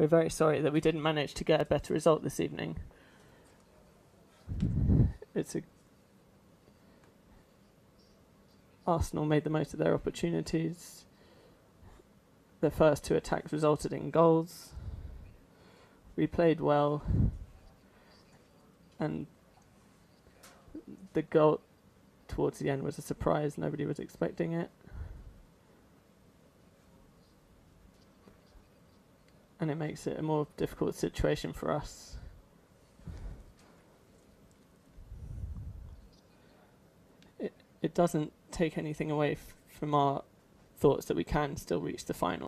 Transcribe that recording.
We're very sorry that we didn't manage to get a better result this evening. It's a Arsenal made the most of their opportunities. The first two attacks resulted in goals. We played well, and the goal towards the end was a surprise. Nobody was expecting it. And it makes it a more difficult situation for us. It, it doesn't take anything away from our thoughts that we can still reach the final.